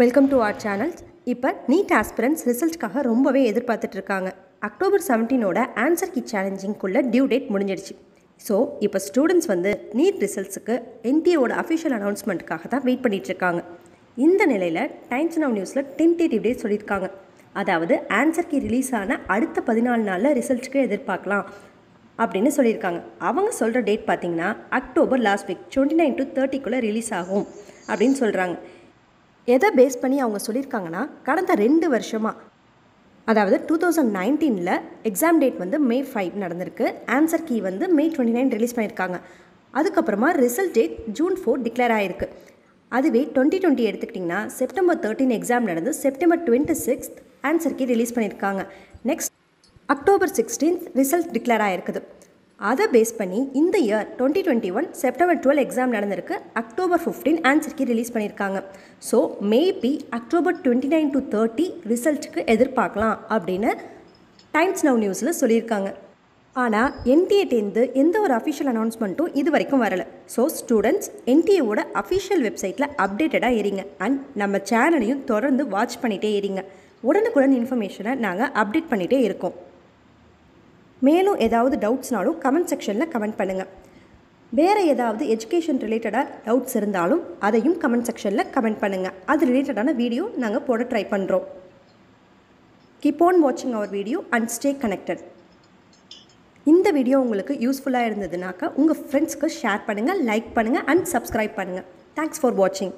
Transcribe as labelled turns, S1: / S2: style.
S1: Welcome to our channels இப்போ NEET aspirants ரிசல்ட்காக ரொம்பவே எதிர்பார்த்துட்டு இருக்காங்க அக்டோபர் செவன்டீனோட ஆன்சர் கி சேலஞ்சிங்குள்ளே டியூ டேட் முடிஞ்சிடுச்சு. ஸோ இப்போ ஸ்டூடெண்ட்ஸ் வந்து நீட் ரிசல்ட்ஸுக்கு என்டிஏவோட அஃபிஷியல் அனௌன்ஸ்மெண்ட்டுக்காக தான் வெயிட் பண்ணிகிட்ருக்காங்க இந்த நிலையில் டைம்ஸ் நவ் நியூஸில் டென்டேட்டிவ் டே சொல்லியிருக்காங்க. அதாவது ஆன்சர் கி ரிலீஸ் ஆன அடுத்த பதினாலு நாளில் ரிசல்ட்ஸ்க்கு எதிர்பார்க்கலாம் அப்படின்னு சொல்லியிருக்காங்க. அவங்க சொல்கிற டேட் பார்த்தீங்கன்னா October last week twenty nine to தேர்ட்டிக்குள்ளே release ஆகும் அப்படின்னு சொல்கிறாங்க எதை பேஸ் பண்ணி அவங்க சொல்லியிருக்காங்கன்னா கடந்த ரெண்டு வருஷமாக அதாவது டூ தௌசண்ட் நைன்டீனில் எக்ஸாம் டேட் வந்து மே ஃபைவ் நடந்திருக்கு. ஆன்சர் கீ வந்து மே டுவெண்ட்டி நைன் ரிலீஸ் பண்ணியிருக்காங்க. அதுக்கப்புறமா result date June four declare ஆகிருக்கு அதுவே டுவெண்ட்டி டுவெண்ட்டி எடுத்துக்கிட்டிங்கன்னா செப்டம்பர் தேர்ட்டின் எக்ஸாம் நடந்து September twenty sixth answer key release பண்ணியிருக்காங்க. Next October sixteenth result declare ஆகிருக்குது அதை பேஸ் பண்ணி இந்த year twenty twenty one September twelve exam நடந்திருக்கு. அக்டோபர் ஃபிஃப்டீன் ஆன்சருக்கு ரிலீஸ் பண்ணியிருக்காங்க. So maybe October twenty nine to thirty ரிசல்ட்டுக்கு எதிர்பார்க்கலாம் அப்படின்னு டைம்ஸ் நவ் நியூஸில் சொல்லியிருக்காங்க. ஆனால் என்டிஏட்டேருந்து எந்த ஒரு அஃபிஷியல் அனௌன்ஸ்மெண்ட்டும் இது வரைக்கும் வரலை ஸோ ஸ்டூடெண்ட்ஸ் என்டிஏவோட அஃபிஷியல் வெப்சைட்டில் அப்டேட்டடாக இருங்க அண்ட் நம்ம சேனலையும் தொடர்ந்து வாட்ச் பண்ணிகிட்டே இருங்க உடனுக்குடன் இன்ஃபர்மேஷனை நாங்கள் அப்டேட் பண்ணிகிட்டே இருக்கோம். மேலும் ஏதாவது டவுட்ஸ்னாலும் கமெண்ட் செக்ஷனில் கமெண்ட் பண்ணுங்கள் வேறு ஏதாவது எஜுகேஷன் ரிலேட்டடாக டவுட்ஸ் இருந்தாலும் அதையும் கமெண்ட் செக்ஷனில் கமெண்ட் பண்ணுங்கள் அது ரிலேட்டடான வீடியோ நாங்கள் போட ட்ரை பண்ணுறோம் கீப் ஆன் வாட்சிங் our video and stay connected இந்த வீடியோ உங்களுக்கு யூஸ்ஃபுல்லாக இருந்ததுனாக்கா உங்கள் ஃப்ரெண்ட்ஸ்க்கு ஷேர் பண்ணுங்கள் லைக் பண்ணுங்கள் அண்ட் சப்ஸ்கிரைப் பண்ணுங்கள் தேங்க்ஸ் ஃபார் வாட்சிங்